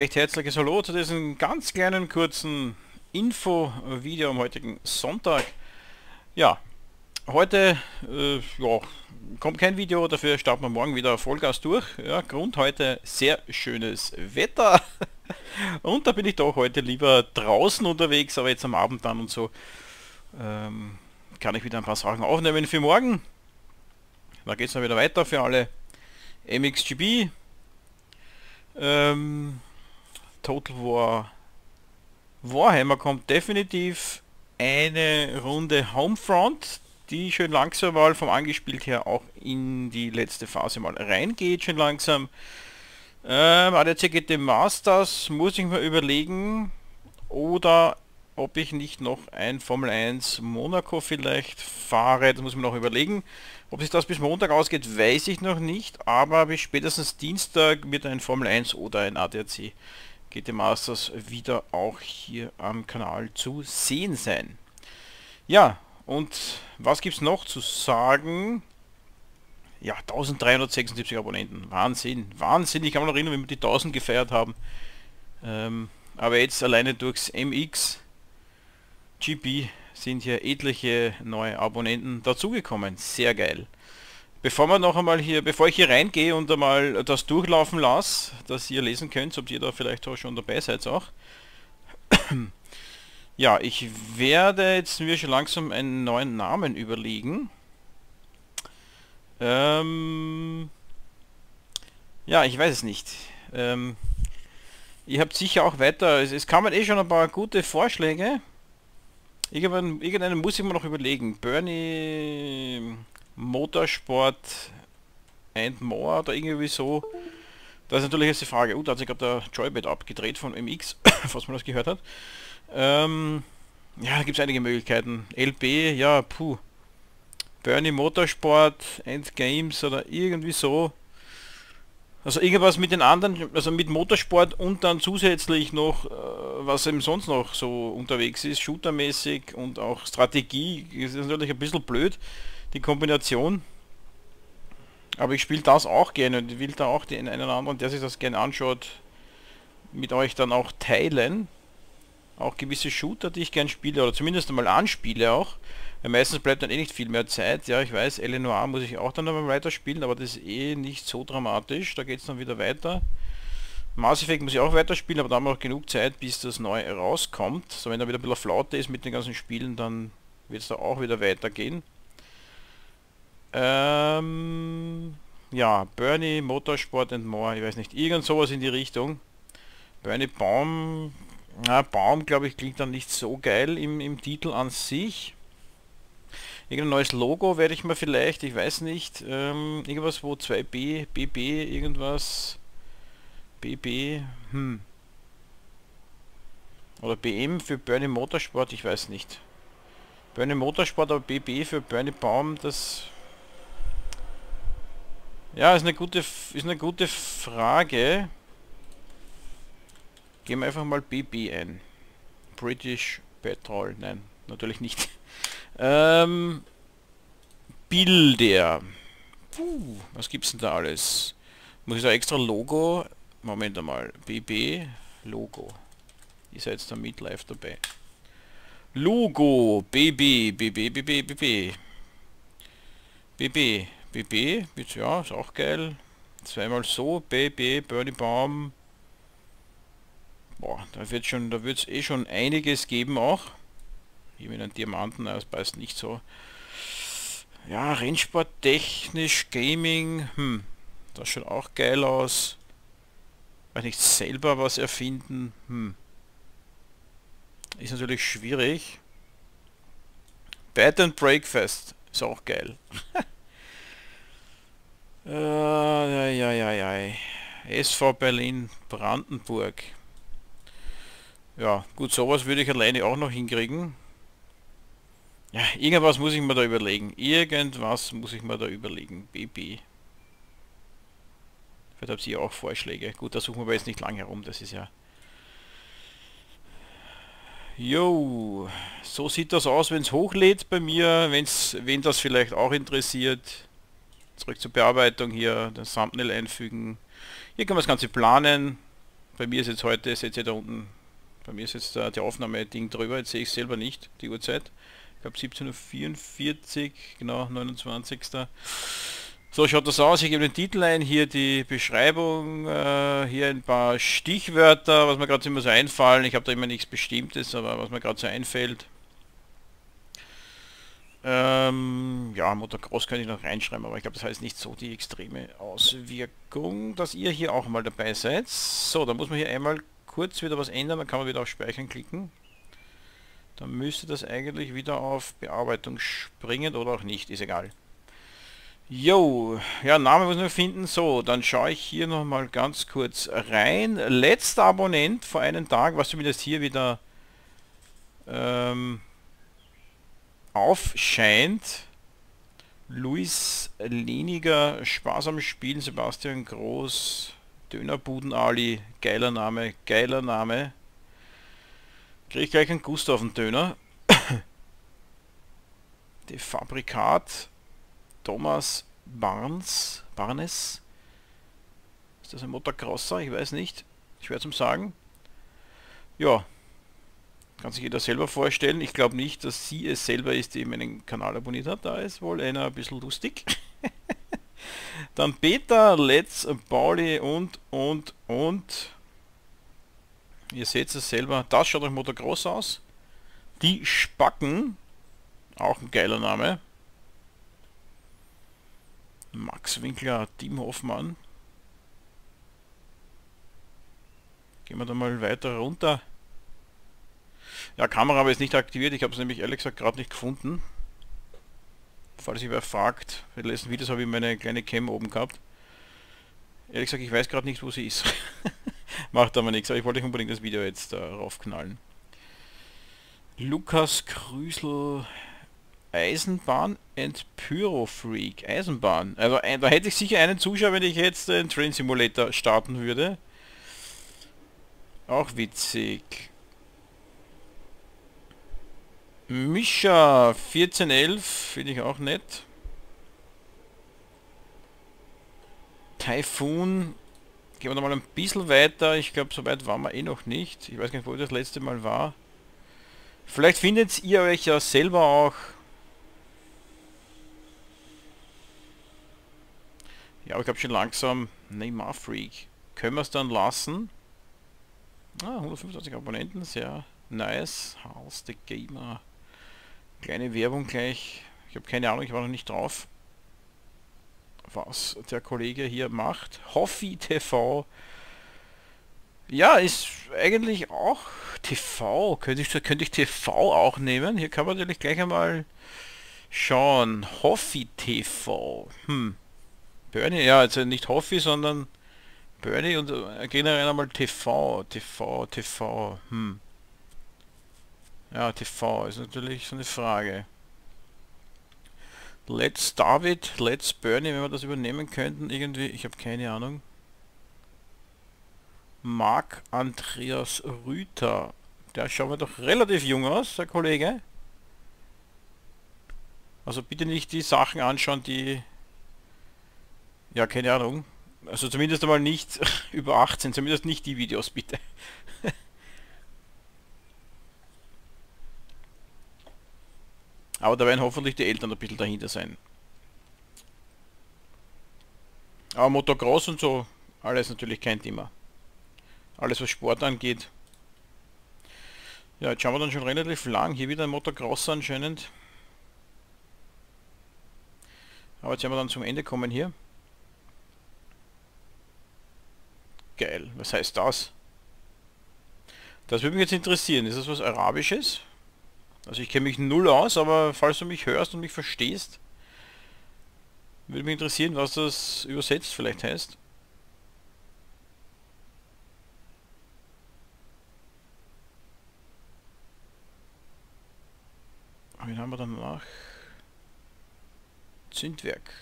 Recht herzliches Hallo zu diesem ganz kleinen kurzen Info-Video am heutigen Sonntag. Ja, heute äh, ja, kommt kein Video, dafür starten wir morgen wieder Vollgas durch. Ja, Grund heute sehr schönes Wetter. und da bin ich doch heute lieber draußen unterwegs, aber jetzt am Abend dann und so ähm, kann ich wieder ein paar Sachen aufnehmen für morgen. Da geht es dann wieder weiter für alle MXGB. Ähm, Total War Warhammer kommt definitiv eine Runde Homefront, die schön langsam mal vom angespielt her auch in die letzte Phase mal reingeht, schon langsam. Ähm, ADC GT Masters muss ich mir überlegen oder ob ich nicht noch ein Formel 1 Monaco vielleicht fahre, das muss man noch überlegen. Ob sich das bis Montag ausgeht, weiß ich noch nicht, aber bis spätestens Dienstag wird ein Formel 1 oder ein ADAC GT Masters wieder auch hier am Kanal zu sehen sein. Ja, und was gibt es noch zu sagen? Ja, 1376 Abonnenten. Wahnsinn, Wahnsinn. Ich kann mich noch erinnern, wenn wir die 1000 gefeiert haben. Ähm, aber jetzt alleine durchs MX GP sind hier etliche neue Abonnenten dazugekommen. Sehr geil. Bevor wir noch einmal hier, bevor ich hier reingehe und einmal das durchlaufen lasse, dass ihr lesen könnt, ob ihr da vielleicht auch schon dabei seid auch. ja, ich werde jetzt mir schon langsam einen neuen Namen überlegen. Ähm, ja, ich weiß es nicht. Ähm, ihr habt sicher auch weiter, es, es kamen eh schon ein paar gute Vorschläge. Irgendwann, irgendeinen muss ich mir noch überlegen. Bernie Motorsport and More oder irgendwie so. Das ist natürlich jetzt die Frage. Uh, da hat sich gerade der Joybed abgedreht von MX, falls man das gehört hat. Ähm, ja, da gibt es einige Möglichkeiten. LB, ja, puh. Bernie Motorsport and Games oder irgendwie so. Also irgendwas mit den anderen, also mit Motorsport und dann zusätzlich noch, äh, was eben sonst noch so unterwegs ist, shootermäßig und auch Strategie, ist natürlich ein bisschen blöd die Kombination. Aber ich spiele das auch gerne und will da auch den einen oder anderen, der sich das gerne anschaut, mit euch dann auch teilen. Auch gewisse Shooter, die ich gerne spiele, oder zumindest einmal anspiele auch. Weil meistens bleibt dann eh nicht viel mehr Zeit. Ja, ich weiß, Eleanor muss ich auch dann nochmal weiterspielen, aber das ist eh nicht so dramatisch. Da geht es dann wieder weiter. Mass Effect muss ich auch weiterspielen, aber da haben wir auch genug Zeit, bis das neu rauskommt. So, wenn da wieder ein bisschen Flaute ist mit den ganzen Spielen, dann wird es da auch wieder weitergehen. Ähm, ja, Bernie, Motorsport and More, ich weiß nicht, irgend sowas in die Richtung. Bernie Baum, na, Baum glaube ich klingt dann nicht so geil im, im Titel an sich. Irgendein neues Logo werde ich mir vielleicht, ich weiß nicht, ähm, irgendwas wo 2B, BB, irgendwas, BB, hm. Oder BM für Bernie Motorsport, ich weiß nicht. Bernie Motorsport, aber BB für Bernie Baum, das ja, ist eine gute, ist eine gute Frage. Gehen wir einfach mal BB ein. British Petrol. Nein, natürlich nicht. ähm, Bilder. Puh, was gibt's denn da alles? Muss ich da extra Logo? Moment einmal. BB, Logo. Ihr seid da mit live dabei. Logo, BB, BB, BB, BB. BB. BB, ja, ist auch geil. Zweimal so, BB, Bernie Baum. Boah, da wird schon, da wird es eh schon einiges geben auch. Hier mit einem Diamanten, das passt nicht so. Ja, Rennsport technisch, Gaming, hm, das schaut auch geil aus. Weil nicht selber was erfinden, hm. Ist natürlich schwierig. Bad and Breakfast ist auch geil. Äh, ja, ja, ja. SV Berlin Brandenburg. Ja, gut, sowas würde ich alleine auch noch hinkriegen. Ja, irgendwas muss ich mir da überlegen. Irgendwas muss ich mir da überlegen. BB. Vielleicht habt ihr auch Vorschläge. Gut, da suchen wir jetzt nicht lange herum, das ist ja... Jo, so sieht das aus, wenn es hochlädt bei mir, wenn's, wenn das vielleicht auch interessiert. Zurück zur Bearbeitung hier, das Thumbnail einfügen. Hier kann man das Ganze planen. bei mir ist jetzt heute, seht ihr da unten, bei mir ist jetzt da die Aufnahme-Ding drüber, jetzt sehe ich selber nicht, die Uhrzeit. Ich glaube 17.44 Uhr, genau, 29. So schaut das aus, ich gebe den Titel ein, hier die Beschreibung, äh, hier ein paar Stichwörter, was mir gerade immer so einfallen, ich habe da immer nichts Bestimmtes, aber was mir gerade so einfällt. Ähm, ja, Motocross könnte ich noch reinschreiben, aber ich glaube, das heißt nicht so die extreme Auswirkung, dass ihr hier auch mal dabei seid. So, da muss man hier einmal kurz wieder was ändern, dann kann man wieder auf Speichern klicken. Dann müsste das eigentlich wieder auf Bearbeitung springen oder auch nicht, ist egal. Jo, ja, Name muss man finden. So, dann schaue ich hier nochmal ganz kurz rein. Letzter Abonnent vor einem Tag, was zumindest hier wieder ähm, aufscheint. Luis Leniger, Spaß am Spielen, Sebastian Groß, Dönerbuden Ali, geiler Name, geiler Name. Kriege ich gleich einen Gusto auf den Döner. Die Fabrikat, Thomas Barnes, Barnes. Ist das ein Motocrosser? Ich weiß nicht. Schwer zum Sagen. Ja, kann sich jeder selber vorstellen. Ich glaube nicht, dass sie es selber ist, die meinen Kanal abonniert hat. Da ist wohl einer ein bisschen lustig. Dann Peter, Let's, Pauli und, und, und. Ihr seht es selber. Das schaut euch Motocross aus. Die Spacken. Auch ein geiler Name. Max Winkler, Tim Hoffmann. Gehen wir da mal weiter runter. Ja, Kamera habe ich nicht aktiviert. Ich habe es nämlich ehrlich gesagt gerade nicht gefunden. Falls sich wer fragt, bei den letzten Videos habe ich meine kleine Cam oben gehabt. Ehrlich gesagt, ich weiß gerade nicht, wo sie ist. Macht aber nichts, aber ich wollte unbedingt das Video jetzt darauf knallen. Lukas Krüsel Eisenbahn and Pyrofreak. Eisenbahn. Also äh, da hätte ich sicher einen Zuschauer, wenn ich jetzt den Train Simulator starten würde. Auch witzig. Mischa 1411 finde ich auch nett. Typhoon. Gehen wir noch mal ein bisschen weiter. Ich glaube, so weit waren wir eh noch nicht. Ich weiß gar nicht, wo das letzte Mal war. Vielleicht findet ihr euch ja selber auch. Ja, ich glaube schon langsam Neymar Freak. Können wir es dann lassen? Ah, 125 Abonnenten, sehr nice. House the Gamer. Kleine Werbung gleich. Ich habe keine Ahnung, ich war noch nicht drauf, was der Kollege hier macht. Hoffi TV. Ja, ist eigentlich auch TV. Könnte ich, könnte ich TV auch nehmen? Hier kann man natürlich gleich einmal schauen. Hoffi TV. Hm. Bernie, ja, also nicht Hoffi, sondern Bernie und äh, generell einmal TV. TV, TV. Hm. Ja, TV ist natürlich so eine Frage. Let's David, Let's Bernie, wenn wir das übernehmen könnten, irgendwie, ich habe keine Ahnung. Marc Andreas Rüther. Der schaut mir doch relativ jung aus, der Kollege. Also bitte nicht die Sachen anschauen, die... Ja, keine Ahnung. Also zumindest einmal nicht über 18, zumindest nicht die Videos, bitte. Aber da werden hoffentlich die Eltern ein bisschen dahinter sein. Aber Motocross und so, alles natürlich kein Thema. Alles was Sport angeht. Ja, jetzt schauen wir dann schon relativ lang. Hier wieder ein Motocross anscheinend. Aber jetzt werden wir dann zum Ende kommen hier. Geil, was heißt das? Das würde mich jetzt interessieren. Ist das was Arabisches? Also ich kenne mich null aus, aber falls du mich hörst und mich verstehst, würde mich interessieren, was das übersetzt vielleicht heißt. Wen haben wir danach? Zündwerk.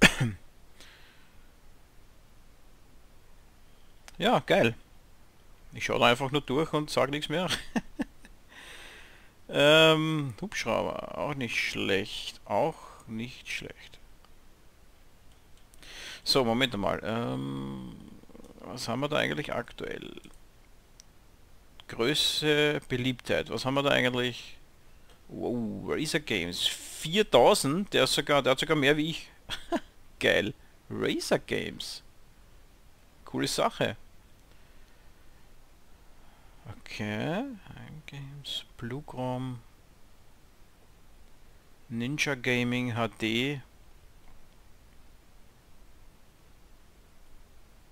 ja, geil. Ich schaue da einfach nur durch und sage nichts mehr. ähm, Hubschrauber, auch nicht schlecht. Auch nicht schlecht. So, Moment mal. Ähm, Was haben wir da eigentlich aktuell? Größe, Beliebtheit. Was haben wir da eigentlich? Wow, Razer Games. 4000? Der, ist sogar, der hat sogar mehr wie ich. Geil. Razer Games. Coole Sache. Okay. Games, Blue Chrome. Ninja Gaming HD.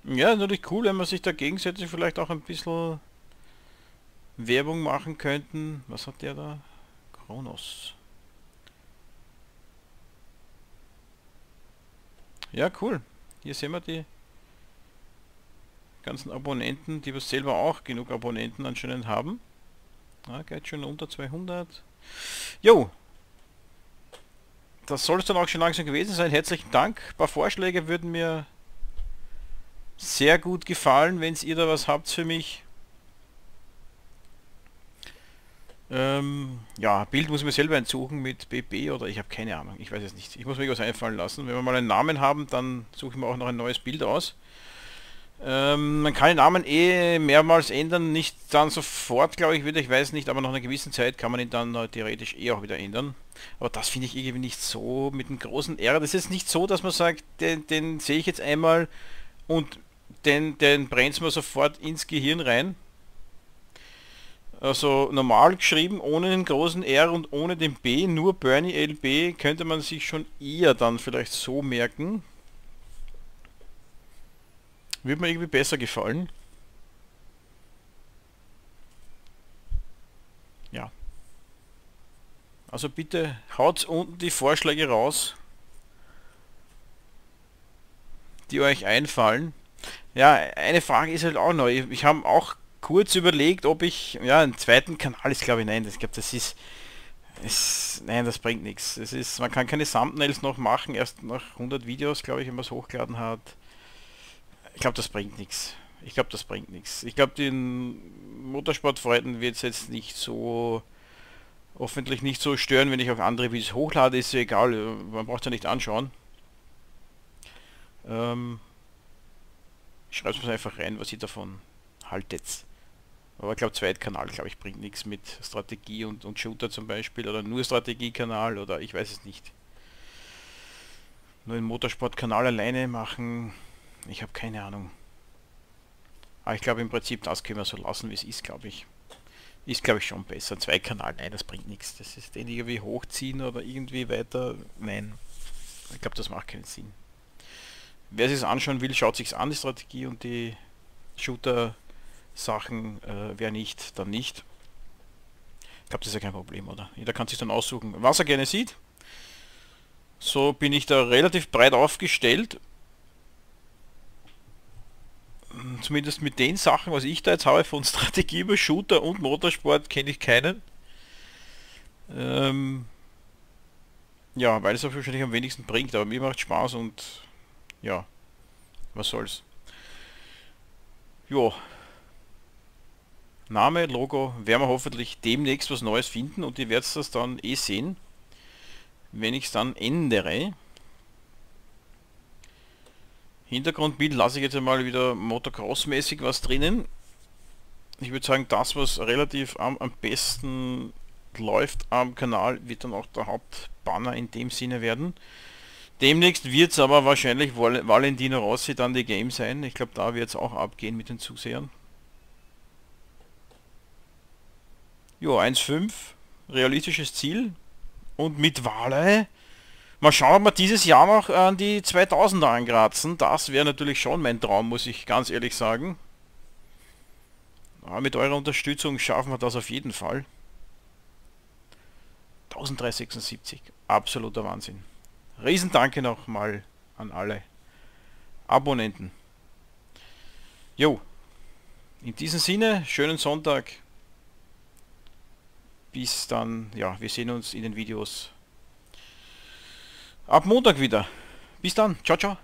Ja, natürlich cool, wenn man sich da gegenseitig vielleicht auch ein bisschen Werbung machen könnten. Was hat der da? Kronos. Ja, cool. Hier sehen wir die ganzen Abonnenten, die wir selber auch genug Abonnenten anscheinend haben. Ah, geht schon unter 200. Jo, das soll es dann auch schon langsam gewesen sein. Herzlichen Dank. Ein paar Vorschläge würden mir sehr gut gefallen, wenn ihr da was habt für mich. Ähm, ja, Bild muss ich mir selber entsuchen mit BB oder ich habe keine Ahnung. Ich weiß es nicht. Ich muss mir was einfallen lassen. Wenn wir mal einen Namen haben, dann suche ich mir auch noch ein neues Bild aus. Ähm, man kann den Namen eh mehrmals ändern, nicht dann sofort, glaube ich, wieder, ich weiß nicht, aber nach einer gewissen Zeit kann man ihn dann äh, theoretisch eh auch wieder ändern. Aber das finde ich irgendwie nicht so mit einem großen R. Das ist nicht so, dass man sagt, den, den sehe ich jetzt einmal und den, den brennt man sofort ins Gehirn rein. Also normal geschrieben, ohne den großen R und ohne den B, nur Bernie LB, könnte man sich schon eher dann vielleicht so merken. Würde mir irgendwie besser gefallen. Ja. Also bitte haut unten die Vorschläge raus, die euch einfallen. Ja, eine Frage ist halt auch neu. Ich habe auch kurz überlegt, ob ich, ja, einen zweiten Kanal ist glaube ich, nein, das, ich glaube, das ist, es, nein, das bringt nichts. Es ist, man kann keine Thumbnails noch machen, erst nach 100 Videos, glaube ich, wenn man es hochgeladen hat. Ich glaube, das bringt nichts. Ich glaube, das bringt nichts. Ich glaube, den Motorsportfreunden wird es jetzt nicht so hoffentlich nicht so stören, wenn ich auch andere Videos hochlade, ist ja egal, man braucht ja nicht anschauen. Ähm, Schreibt es einfach rein, was ihr davon haltet. Aber ich glaube, Zweitkanal, glaube ich, bringt nichts mit Strategie und, und Shooter zum Beispiel oder nur Strategiekanal oder ich weiß es nicht. Nur einen Motorsportkanal alleine machen, ich habe keine Ahnung. Aber ich glaube im Prinzip, das können wir so lassen, wie es ist, glaube ich. Ist, glaube ich, schon besser. Zwei Kanal, nein, das bringt nichts. Das ist den irgendwie hochziehen oder irgendwie weiter, nein. Ich glaube, das macht keinen Sinn. Wer sich anschauen will, schaut sich an, die Strategie und die Shooter-Sachen. Äh, wer nicht, dann nicht. Ich glaube, das ist ja kein Problem, oder? Jeder kann sich dann aussuchen, was er gerne sieht. So bin ich da relativ breit aufgestellt zumindest mit den Sachen, was ich da jetzt habe von Strategie über Shooter und Motorsport, kenne ich keinen. Ähm, ja, weil es auch wahrscheinlich am wenigsten bringt, aber mir macht Spaß und ja, was soll's. Jo. Name, Logo, werden wir hoffentlich demnächst was Neues finden und ihr werdet das dann eh sehen, wenn ich es dann ändere. Hintergrundbild lasse ich jetzt einmal wieder Motocross-mäßig was drinnen. Ich würde sagen, das was relativ am, am besten läuft am Kanal, wird dann auch der Hauptbanner in dem Sinne werden. Demnächst wird es aber wahrscheinlich Val Valentino Rossi dann die Game sein. Ich glaube, da wird es auch abgehen mit den Zusehern. Jo, 1,5. Realistisches Ziel. Und mit Wale Mal schauen, ob wir dieses Jahr noch an die 2000er ankratzen. Das wäre natürlich schon mein Traum, muss ich ganz ehrlich sagen. Aber mit eurer Unterstützung schaffen wir das auf jeden Fall. 1376. Absoluter Wahnsinn. Riesendanke nochmal an alle Abonnenten. Jo. In diesem Sinne, schönen Sonntag. Bis dann, ja, wir sehen uns in den Videos Ab Montag wieder. Bis dann. Ciao, ciao.